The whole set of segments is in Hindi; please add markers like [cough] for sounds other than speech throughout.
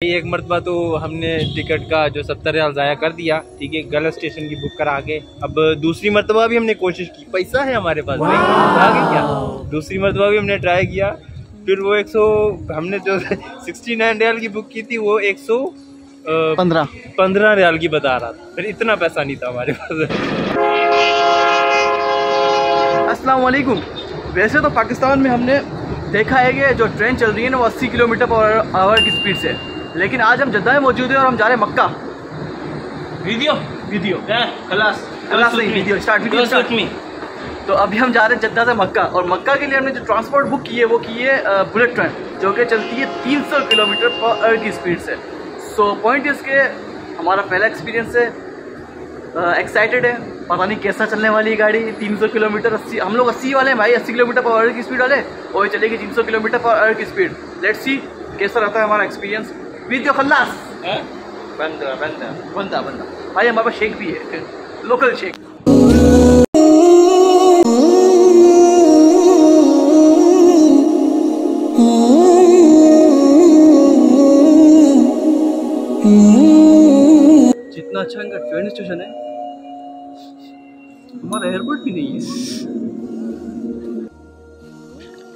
एक मरतबा तो हमने टिकट का जो सत्तर रियाल ज़ाया कर दिया ठीक है? गलत स्टेशन की बुक करा के। अब दूसरी मरतबा भी हमने कोशिश की। पैसा है हमारे पास आगे क्या। दूसरी मरतबा भी हमने ट्राई किया। फिर वो एक सौ हमने जो [laughs] सिक्सटी नाइन रियाल की बुक की थी वो एक सौ पंद्रह। पंद्रह रियाल की बता रहा था। फिर इतना पैसा नहीं था हमारे पास। अस्सलाम वालेकुम। वैसे तो पाकिस्तान में हमने देखा है कि जो ट्रेन चल रही है ना वो 80 किलोमीटर पर आवर की स्पीड से। है लेकिन आज हम जद्दा में मौजूद है और हम जा रहे हैं मक्का। वीडियो वीडियो खलास क्लास नहीं वीडियो स्टार्ट वीडियो स्टार्ट मी तो अभी हम जा रहे हैं जद्दा से मक्का और मक्का के लिए हमने जो ट्रांसपोर्ट बुक की है वो की है बुलेट ट्रेन जो कि चलती है 300 किलोमीटर पर आवर की स्पीड से। सो पॉइंट इसके हमारा पहला एक्सपीरियंस है एक्साइटेड है पता नहीं कैसा चलने वाली है गाड़ी 300 किलोमीटर 80 हम लोग 80 वाले हैं भाई 80 किलोमीटर पर आवर की स्पीड वाले और ये चलेगी 300 किलोमीटर पर आवर की स्पीड लेट्स सी कैसा रहता है हमारा एक्सपीरियंस विद खल्लास बंदा बंदा बंदा बंदा भाई हमारे पास शेक भी है लोकल शेक जितना अच्छा इनका ट्रेन स्टेशन है हमारा एयरपोर्ट भी नहीं है।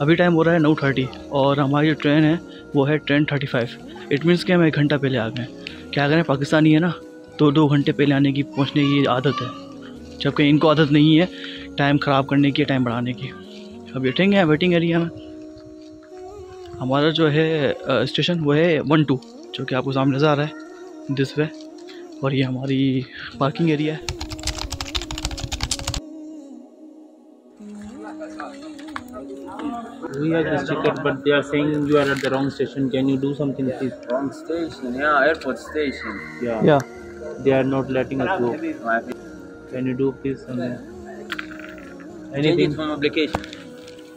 अभी टाइम हो रहा है नौ थर्टी और हमारी जो ट्रेन है वो है train thirty five it means कि हम एक घंटा पहले आ गए क्या करें, पाकिस्तानी है ना? तो दो घंटे पहले आने की, पहुँचने की आदत है। जबकि इनको आदत नहीं है टाइम ख़राब करने की टाइम बढ़ाने की। अब बैठेंगे वेटिंग एरिया में। हमारा जो है स्टेशन वो है वन टू जो कि आपको सामने नज़र आ रहा है दिस वे और ये हमारी पार्किंग एरिया है। We have this ticket, but they are saying you are at the wrong station. Can you do something, please? Wrong station, yeah, airport station. Yeah. Yeah. They are not letting us go. Can you do please something? Change it Anything? from application.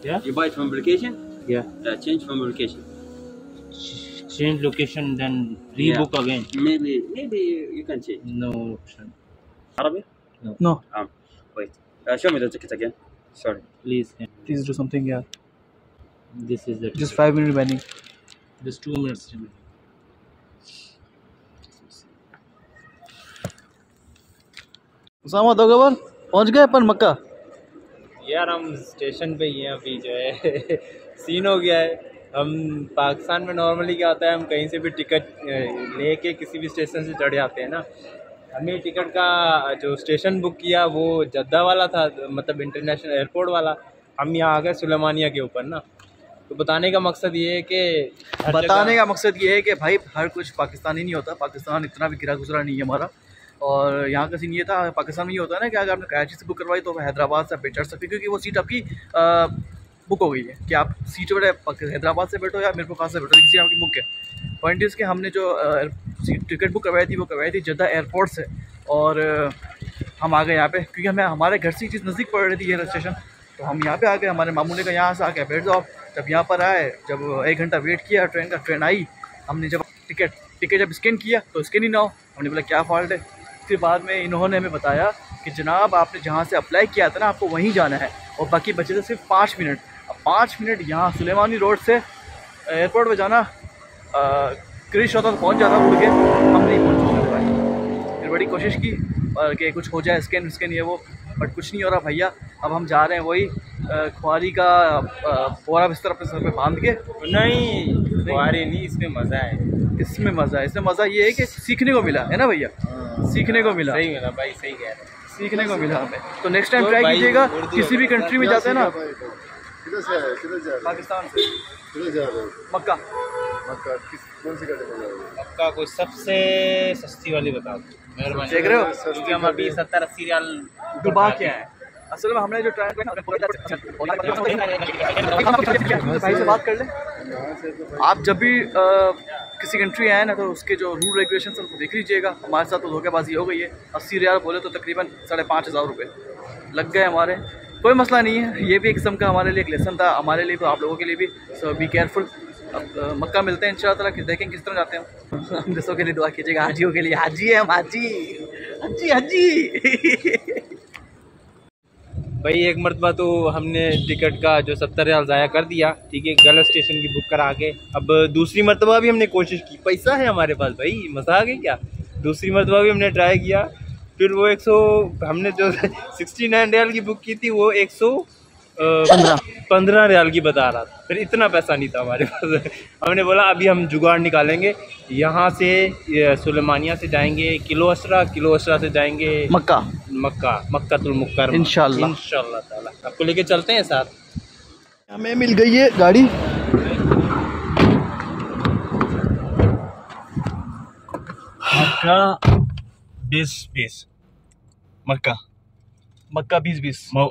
Yeah. You buy it from application? Yeah. Yeah, change from application. Ch- Change location, then Yeah. rebook again. Maybe, maybe you can change. No option. Arabic? No Um, wait. Uh, show me the ticket again. Sorry. Please. yeah. Please do something यार This is the. Just ticket. Five minute remaining Just two minutes remaining. Usama दो गबर पहुँच गए अपन मक्का यार हम स्टेशन पे ही हैं अभी जो है [laughs] सीन हो गया है हम पाकिस्तान में नॉर्मली क्या होता है हम कहीं से भी टिकट लेके किसी भी स्टेशन से चढ़ जाते हैं ना हमें टिकट का जो स्टेशन बुक किया वो जद्दा वाला था मतलब इंटरनेशनल एयरपोर्ट वाला, हम यहाँ आ गए सुलेमानिया के ऊपर ना। तो बताने का मकसद ये है कि बताने का मकसद ये है कि भाई, हर कुछ पाकिस्तानी नहीं होता। पाकिस्तान इतना भी गिरा गुजरा नहीं है हमारा। और यहाँ का सीन ये था, पाकिस्तान में ये होता है ना कि अगर आपने कराची से बुक करवाई तो हैदराबाद से चढ़ सकते क्योंकि वो सीट आपकी बुक हो गई है कि आप सीट बैठे हैदराबाद से बैठो या मेरे को कहाँ से बैठो, किसी आपकी बुक है। पॉइंट इस के हमने जो सीट, टिकट बुक करवाई थी, वो करवाई थी जद्दा एयरपोर्ट से। और हम आ गए यहाँ पे, क्योंकि हमें, हमारे घर से चीज़ नज़दीक पड़ रही थी ये स्टेशन तो हम यहाँ पे आ गए, हमारे मामू ने कहा, यहाँ से आके बैठ जाओ। जब यहाँ पर आए, जब एक घंटा वेट किया ट्रेन का ट्रेन आई, हमने जब टिकट टिकट जब स्कैन किया तो स्कैन ही ना हो। हमने बोला, क्या फॉल्ट है? फिर बाद में इन्होंने हमें बताया कि जनाब, आपने जहाँ से अप्लाई किया था ना, आपको वहीं जाना है। और बाकी बचे थे सिर्फ़ पाँच मिनट पाँच मिनट यहाँ सुलेमानी रोड से एयरपोर्ट पे जाना क्रिश होता तो पहुँच जाता उड़ के हम नहीं पहुँच पाए फिर बड़ी कोशिश की और कि कुछ हो जाए स्कैन स्कैन ये वो बट कुछ नहीं हो रहा भैया। अब हम जा रहे हैं वही खुआरी का बोरा बिस्तर अपने सर पे बाँध के। नहीं बुआरी नहीं इसमें मज़ा है। इसमें मज़ा है इसमें मज़ा ये है कि सीखने को मिला है ना भैया? सीखने को मिला। सही मिला भाई सही कह रहे हैं। सीखने को मिला हमें। तो नेक्स्ट टाइम ट्राई कीजिएगा किसी भी कंट्री में जाते हैं ना। किधर से आए? किधर जा रहे पाकिस्तान से। किधर जा रहे हो? मक्का। मक्का किस कौन सी गाड़ी में जा रहे हो? आपका कोई सबसे सस्ती वाली बता दो मेहरबानी। देख रहे हो? क्योंकि हम अभी सत्तर अस्सी रियाल दुबा के आए असल में हमने जो ट्राई भाई से बात कर ले। तो आप जब भी किसी कंट्री आए ना तो उसके जो रूल रेगुलेशन उनको देख लीजिएगा। हमारे साथ तो धोखेबाजी हो गई है। अस्सी रियाल बोले तो तकरीबन साढ़े पाँच हज़ार रुपये लग गए हमारे। कोई मसला नहीं है। ये भी एक किस्म का हमारे लिए एक लेसन था, हमारे लिए तो आप लोगों के लिए भी। सो बी केयरफुल अब मक्का मिलते हैं इन कि देखें किस तरह जाते हैं [laughs] हम। दोस्तों के लिए दुआ कीजिएगा, हाजियों के लिए। हाजी है, हम हाजी। हाजी हाजी। [laughs] भाई, एक मरतबा तो हमने टिकट का जो सत्तर रियाल ज़ाया कर दिया, ठीक है? गलत स्टेशन की बुक करा के। अब दूसरी मरतबा भी हमने कोशिश की। पैसा है हमारे पास भाई, मज़ा आ है क्या? दूसरी मरतबा भी हमने ट्राई किया। फिर वो एक सौ हमने जो [laughs] सिक्सटी नाइन रियाल की बुक की थी वो एक सौ पंद्रह। पंद्रह रियाल की बता रहा था। फिर इतना पैसा नहीं था हमारे पास। [laughs] हमने बोला अभी हम जुगाड़ निकालेंगे। यहाँ से सुलेमानिया से जाएँगे किलो असरा किलो असरा से जाएँगे मक्का। मक्का मक्कातुल मुकर्रमा। इंशाल्लाह। इंशाल्लाह ताला। आपको लेके चलते हैं साथ? हमें मिल गई है गाड़ी। मक्का बीस बीस। मक्का मक्का बीस बीस मो-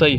सही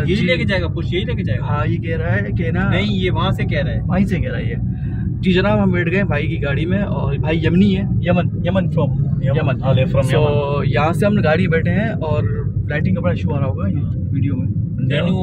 यही जी- लेके जाएगा पुश यही लेके जाएगा हाँ ये कह रहा है कि ना नहीं ये वहाँ से कह रहा है वहीं से कह रहा है ये जी जनाब हम बैठ गए भाई की गाड़ी में और भाई यमनी है यमन यमन फ्रॉम यमन हाँ, from so, यहाँ से हम गाड़ी में बैठे हैं और लाइटिंग का बड़ा इशू आ रहा होगा ये वीडियो में Then you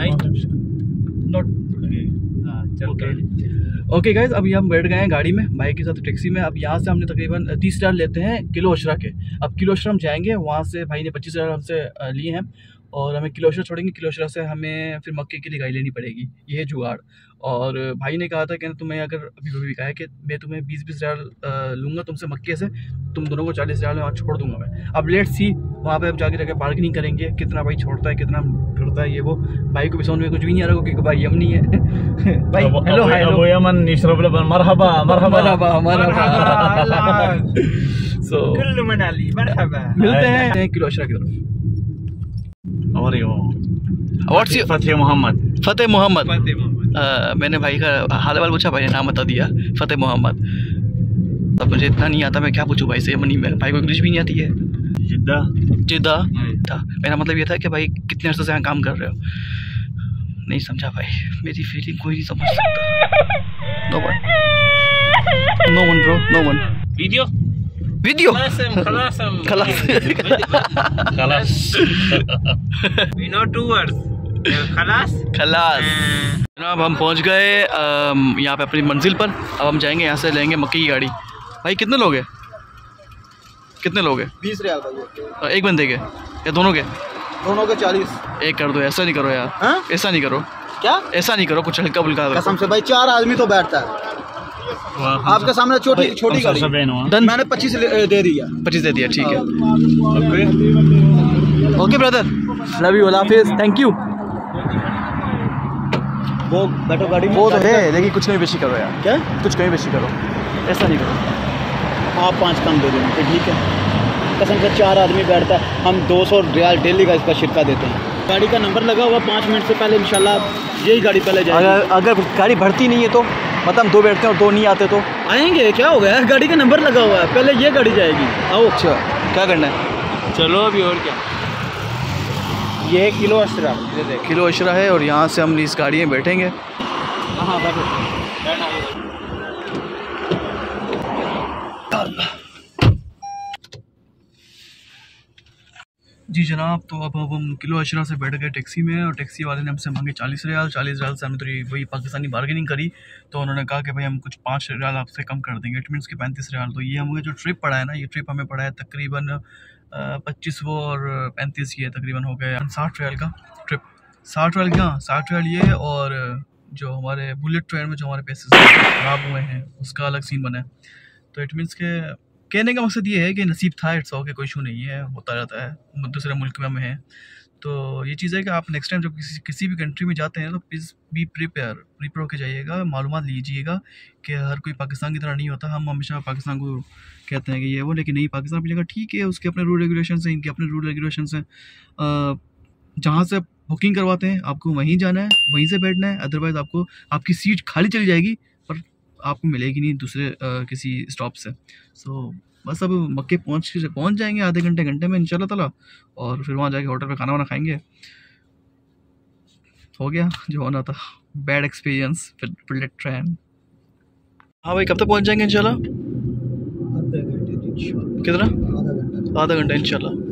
Light? नॉट हाँ, ओके गाइज़ अभी हम बैठ गए हैं गाड़ी में भाई के साथ टैक्सी में। अब यहाँ से हमने तकरीबन तीस हज़ार लेते हैं किलो अशरा के। अब किलो अशरा हम जाएँगे वहाँ से भाई ने पच्चीस हज़ार हमसे लिए हैं। और हमें किलो अशरा छोड़ेंगे किलो अशरा से हमें फिर मक्के के लिए गाड़ी लेनी पड़ेगी। ये है जुगाड़। और भाई ने कहा था कि तुम्हें अगर अभी भी कहा है कि मैं तुम्हें बीस बीस हज़ार लूँगा तुमसे मक्के से तुम दोनों को चालीस हज़ार में छोड़ दूँगा मैं। अब लेट सी वहाँ पे आप जाके जाके पार्किंग करेंगे कितना भाई छोड़ता है कितना करता है ये वो। भाई को भी सोने में कुछ भी नहीं आ रहा क्योंकि भाई यम नहीं है। [laughs] भाई हेलो हेलो यमन निशरब लबन मरहबा मरहबा। मरहबा मरहबा। सो कुल्लू [laughs] मनाली मरहबा। [laughs] मिलते हैं किलो अशरा की तरफ़। और yo what's your Fateh Mohammad. Fateh Mohammad. मैंने भाई का हाल वाल पूछा भाई नाम बता दिया फतेह मोहम्मद। तब मुझे इतना नहीं आता मैं क्या पूछूँ भाई से मनी में भाई को इंग्लिश भी नहीं आती है। जिद्दा। जिद्दा। था। मेरा मतलब ये था कि भाई कितने अर्से से यहाँ काम कर रहे हो? नहीं समझा भाई। मेरी फीलिंग कोई नहीं समझ सकता। No one no one bro no one video video खलास खलास वी टू वर्ड्स खलास खलास अब हम पहुँच गए um, यहाँ पे अपनी मंजिल पर। अब हम जाएँगे यहाँ से लेंगे मक्की की गाड़ी। भाई कितने लोग हैं? कितने लोग हैं? बीस रियाल भाई एक बंदे के? या दोनों के? दोनों के चालीस। एक कर दो ऐसा नहीं करो यार। हाँ? ऐसा नहीं करो। क्या? ऐसा नहीं करो कुछ हल्का फुल्का कसम से भाई चार आदमी तो बैठता है। आपके सामने छोटी छोटी गाड़ी। 75 हुआ डन। मैंने पच्चीस दे दिया पच्चीस दे दिया ठीक है। ओके। ब्रदर लव यू हाफिज थैंक यू वो बैठो गाड़ी वो तो है लेकिन कुछ कमी बेशी करो यार। क्या? कुछ कहीं बेशी करो। ऐसा नहीं करो। आप पाँच कम दे देना तो ठीक है। कसम से चार आदमी बैठता है हम दो सौ रियाल डेली का इसका शिरका देते हैं। गाड़ी का नंबर लगा हुआ पाँच मिनट से पहले इंशाल्लाह यही गाड़ी पहले जाएगी। अगर अगर गाड़ी भरती नहीं है तो? मतलब हम दो बैठते हैं और दो नहीं आते तो? आएँगे क्या हो गया? गाड़ी का नंबर लगा हुआ है पहले ये गाड़ी जाएगी। आओ। अच्छा क्या करना है? चलो अभी और क्या? ये है किलो अशरा। ये देख किलो अशरा है और यहाँ से हम इस गाड़ी में बैठेंगे। हाँ बैठो। जी जनाब तो अब अब हम किलो अशरा से बैठ गए टैक्सी में और टैक्सी वाले ने हमसे मांगे चालीस रियाल। चालीस रियाल से हमने थोड़ी वही पाकिस्तानी बार्गेनिंग करी। तो उन्होंने कहा कि भाई हम कुछ पाँच रियाल आपसे कम कर देंगे। इट मीन्स कि पैंतीस रियाल। तो ये हमें जो ट्रिप पड़ा है ना, ये ट्रिप हमें पड़ा है तकरीबन पच्चीस वो और पैंतीस ये तकरीबन हो गया। साठ रियाल का ट्रिप साठ रियाल का साठ रियाल ये और जो हमारे बुलेट ट्रेन में जो हमारे पैसे खराब हुए हैं, उसका अलग सीन बना है। तो इट मीन्स के कहने का मकसद ये है कि नसीब था इट्स ओके कोई इशू नहीं है, होता रहता है दूसरे मुल्क में हम हैं। तो ये चीज़ है कि आप नेक्स्ट टाइम जब किसी किसी भी कंट्री में जाते हैं तो प्लीज़ बी प्रिपेयर प्रिपेयर होकर जाइएगा मालूम लीजिएगा कि हर कोई पाकिस्तान की तरह नहीं होता। हम हमेशा पाकिस्तान को कहते हैं कि ये वो, लेकिन नहीं, पाकिस्तान अपनी जगह ठीक है, उसके अपने रूल रेगुलेशन हैं, इनके अपने रूल रेगुलेशन हैं। जहाँ से बुकिंग करवाते हैं, आपको वहीं जाना है, वहीं से बैठना है अदरवाइज़ आपको, आपकी सीट खाली चली जाएगी। आपको मिलेगी नहीं दूसरे किसी स्टॉप से। सो बस अब मक्के पहुँच पहुँच जाएँगे आधे घंटे घंटे में इंशाल्लाह ताला और फिर वहाँ जाके होटल पे खाना वाना खाएँगे। हो गया जो होना था। बैड एक्सपीरियंस बुलेट ट्रेन हाँ भाई कब तक पहुँच जाएँगे इंशाल्लाह? कितना? आधा घंटा इंशाल्लाह।